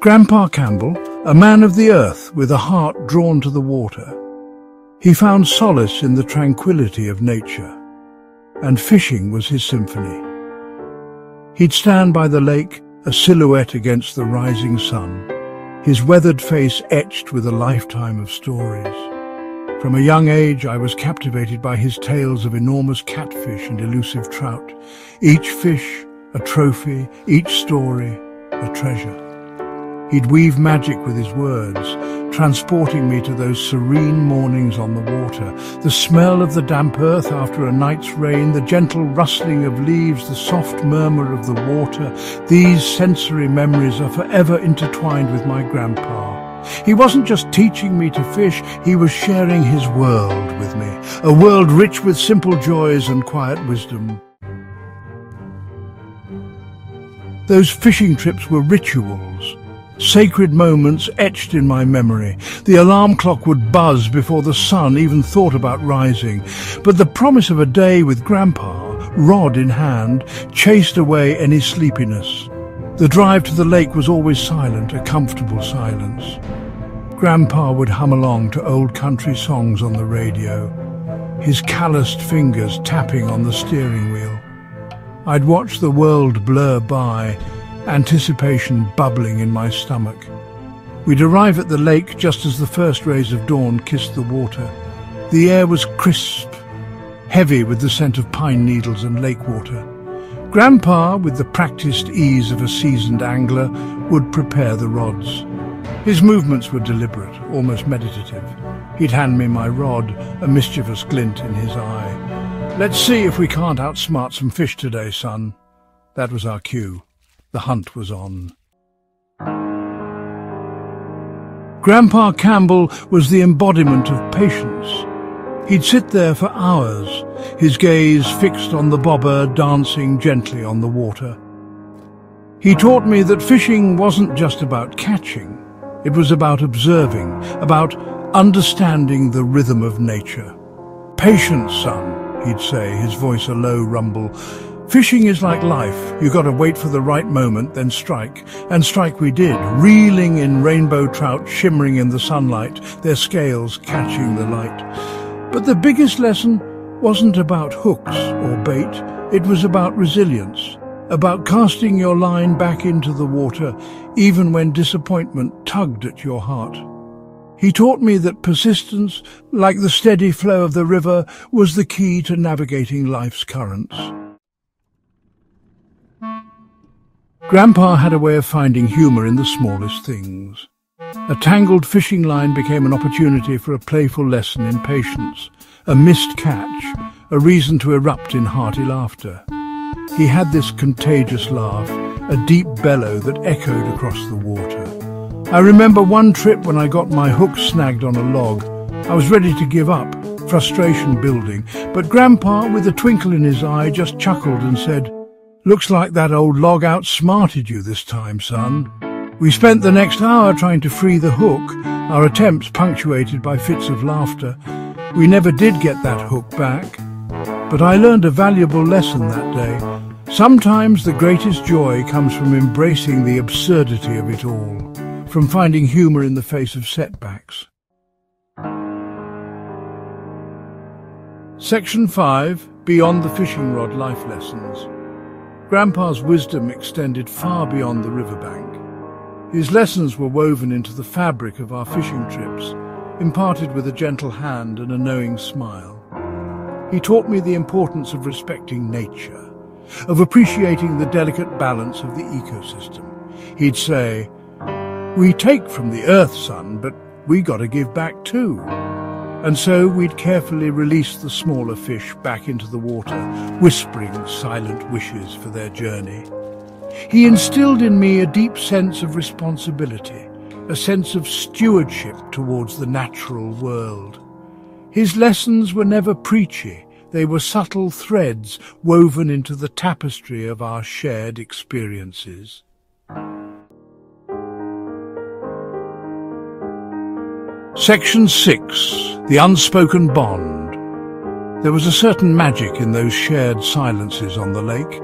Grandpa Campbell, a man of the earth with a heart drawn to the water. He found solace in the tranquility of nature, and fishing was his symphony. He'd stand by the lake, a silhouette against the rising sun, his weathered face etched with a lifetime of stories. From a young age, I was captivated by his tales of enormous catfish and elusive trout, each fish a trophy, each story a treasure. He'd weave magic with his words, transporting me to those serene mornings on the water, the smell of the damp earth after a night's rain, the gentle rustling of leaves, the soft murmur of the water. These sensory memories are forever intertwined with my grandpa. He wasn't just teaching me to fish, he was sharing his world with me, a world rich with simple joys and quiet wisdom. Those fishing trips were rituals, sacred moments etched in my memory. The alarm clock would buzz before the sun even thought about rising. But the promise of a day with Grandpa, rod in hand, chased away any sleepiness. The drive to the lake was always silent, a comfortable silence. Grandpa would hum along to old country songs on the radio, his calloused fingers tapping on the steering wheel. I'd watch the world blur by, anticipation bubbling in my stomach. We'd arrive at the lake just as the first rays of dawn kissed the water. The air was crisp, heavy with the scent of pine needles and lake water. Grandpa, with the practiced ease of a seasoned angler, would prepare the rods. His movements were deliberate, almost meditative. He'd hand me my rod, a mischievous glint in his eye. Let's see if we can't outsmart some fish today, son. That was our cue. The hunt was on. Grandpa Campbell was the embodiment of patience. He'd sit there for hours, his gaze fixed on the bobber dancing gently on the water. He taught me that fishing wasn't just about catching. It was about observing, about understanding the rhythm of nature. Patience, son, he'd say, his voice a low rumble. Fishing is like life. You gotta wait for the right moment, then strike. And strike we did, reeling in rainbow trout shimmering in the sunlight, their scales catching the light. But the biggest lesson wasn't about hooks or bait. It was about resilience, about casting your line back into the water, even when disappointment tugged at your heart. He taught me that persistence, like the steady flow of the river, was the key to navigating life's currents. Grandpa had a way of finding humour in the smallest things. A tangled fishing line became an opportunity for a playful lesson in patience, a missed catch, a reason to erupt in hearty laughter. He had this contagious laugh, a deep bellow that echoed across the water. I remember one trip when I got my hook snagged on a log. I was ready to give up, frustration building, but Grandpa, with a twinkle in his eye, just chuckled and said, Looks like that old log outsmarted you this time, son. We spent the next hour trying to free the hook, our attempts punctuated by fits of laughter. We never did get that hook back. But I learned a valuable lesson that day. Sometimes the greatest joy comes from embracing the absurdity of it all from finding humour in the face of setbacks. Section 5, Beyond the Fishing Rod Life Lessons. Grandpa's wisdom extended far beyond the riverbank. His lessons were woven into the fabric of our fishing trips, imparted with a gentle hand and a knowing smile. He taught me the importance of respecting nature, of appreciating the delicate balance of the ecosystem. He'd say, we take from the earth, son, but we got to give back too. And so we'd carefully release the smaller fish back into the water, whispering silent wishes for their journey. He instilled in me a deep sense of responsibility, a sense of stewardship towards the natural world. His lessons were never preachy, they were subtle threads woven into the tapestry of our shared experiences. Section 6. The Unspoken Bond. There was a certain magic in those shared silences on the lake.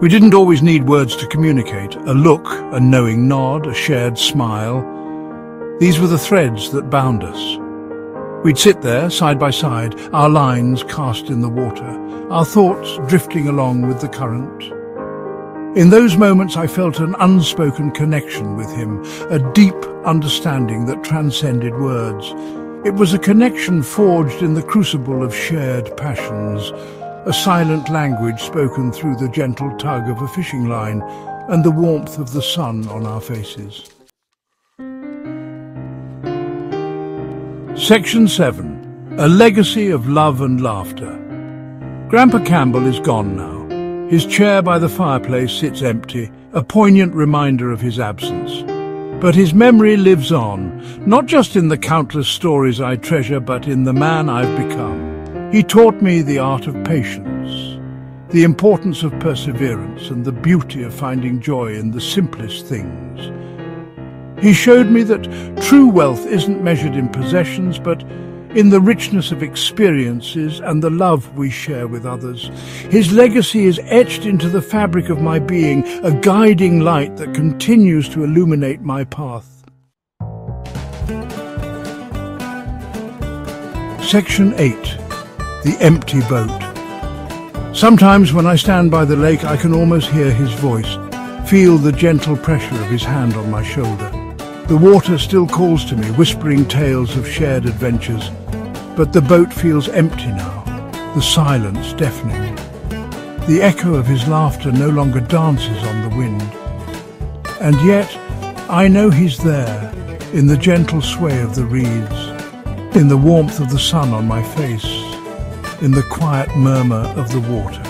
We didn't always need words to communicate. A look, a knowing nod, a shared smile. These were the threads that bound us. We'd sit there, side by side, our lines cast in the water, our thoughts drifting along with the current. In those moments I felt an unspoken connection with him, a deep understanding that transcended words. It was a connection forged in the crucible of shared passions, a silent language spoken through the gentle tug of a fishing line and the warmth of the sun on our faces. Section 7. A Legacy of Love and Laughter. Grandpa Campbell is gone now. His chair by the fireplace sits empty, a poignant reminder of his absence. But his memory lives on, not just in the countless stories I treasure, but in the man I've become. He taught me the art of patience, the importance of perseverance, and the beauty of finding joy in the simplest things. He showed me that true wealth isn't measured in possessions, but in the richness of experiences and the love we share with others. His legacy is etched into the fabric of my being, a guiding light that continues to illuminate my path. Section 8. The Empty Boat. Sometimes when I stand by the lake I can almost hear his voice, feel the gentle pressure of his hand on my shoulder. The water still calls to me, whispering tales of shared adventures, but the boat feels empty now, the silence deafening. The echo of his laughter no longer dances on the wind. And yet, I know he's there, in the gentle sway of the reeds, in the warmth of the sun on my face, in the quiet murmur of the water.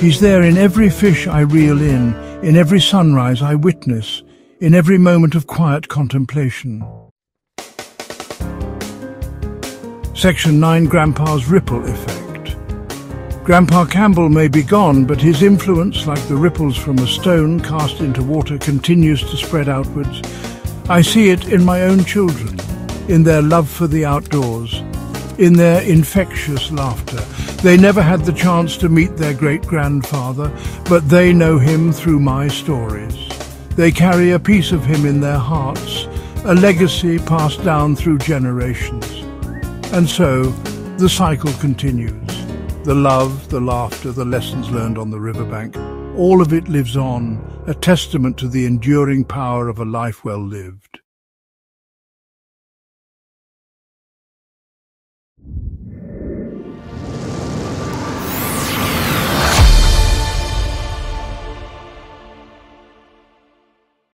He's there in every fish I reel in, in every sunrise I witness, in every moment of quiet contemplation. Section 9 Grandpa's Ripple Effect. Grandpa Campbell may be gone, but his influence, like the ripples from a stone cast into water, continues to spread outwards. I see it in my own children, in their love for the outdoors, in their infectious laughter. They never had the chance to meet their great-grandfather, but they know him through my stories. They carry a piece of him in their hearts, a legacy passed down through generations. And so, the cycle continues. The love, the laughter, the lessons learned on the riverbank, all of it lives on, a testament to the enduring power of a life well lived.